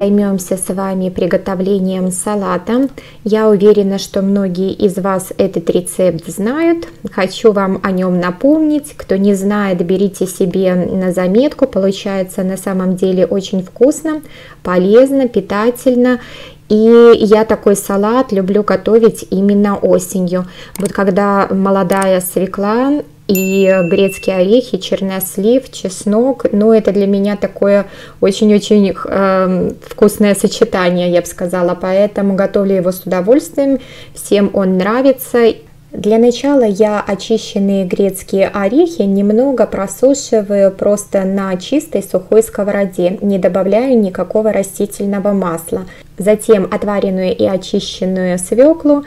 Займемся с вами приготовлением салата. Я уверена, что многие из вас этот рецепт знают. Хочу вам о нем напомнить. Кто не знает, берите себе на заметку. Получается на самом деле очень вкусно, полезно, питательно. И я такой салат люблю готовить именно осенью. Вот когда молодая свекла и грецкие орехи, чернослив, чеснок. Ну, это для меня такое очень-очень э, вкусное сочетание, я бы сказала, поэтому готовлю его с удовольствием. Всем он нравится. Для начала я очищенные грецкие орехи немного просушиваю просто на чистой сухой сковороде, не добавляю никакого растительного масла. Затем отваренную и очищенную свеклу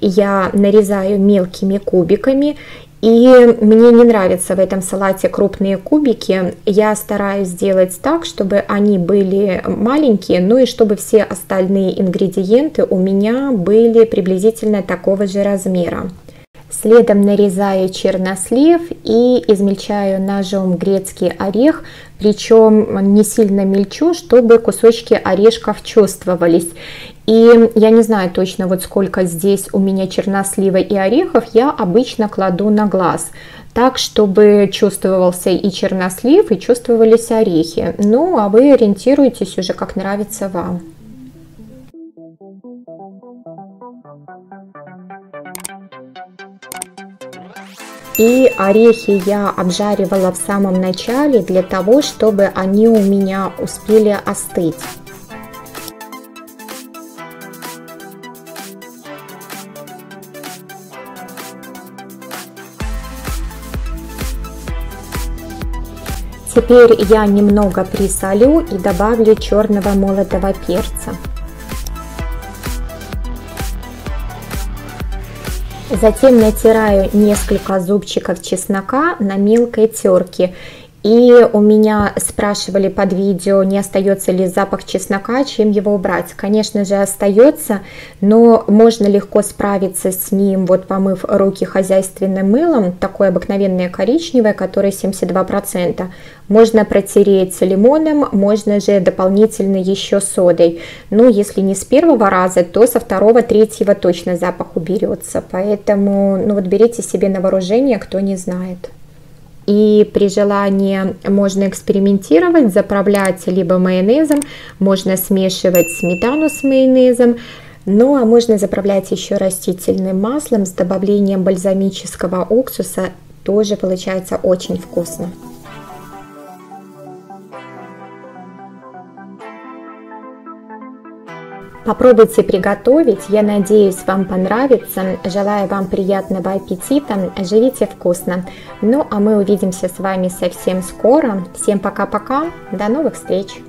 я нарезаю мелкими кубиками и мне не нравятся в этом салате крупные кубики. Я стараюсь сделать так, чтобы они были маленькие, ну и чтобы все остальные ингредиенты у меня были приблизительно такого же размера. Следом нарезаю чернослив и измельчаю ножом грецкий орех, причем не сильно мельчу, чтобы кусочки орешков чувствовались. И я не знаю точно, вот сколько здесь у меня чернослива и орехов, я обычно кладу на глаз так, чтобы чувствовался и чернослив, и чувствовались орехи. Ну, а вы ориентируйтесь уже, как нравится вам. И орехи я обжаривала в самом начале для того, чтобы они у меня успели остыть. Теперь я немного присолю и добавлю черного молотого перца. Затем натираю несколько зубчиков чеснока на мелкой терке и у меня спрашивали под видео, не остается ли запах чеснока, чем его убрать. Конечно же остается, но можно легко справиться с ним, вот помыв руки хозяйственным мылом, такое обыкновенное коричневое, которое 72%. Можно протереть лимоном, можно же дополнительно еще содой. Ну, если не с первого раза, то со второго, третьего точно запах уберется. Поэтому, ну вот берите себе на вооружение, кто не знает. И при желании можно экспериментировать, заправлять либо майонезом, можно смешивать сметану с майонезом, ну а можно заправлять еще растительным маслом с добавлением бальзамического уксуса, тоже получается очень вкусно. Попробуйте приготовить, я надеюсь, вам понравится. Желаю вам приятного аппетита, живите вкусно. Ну а мы увидимся с вами совсем скоро. Всем пока-пока, до новых встреч!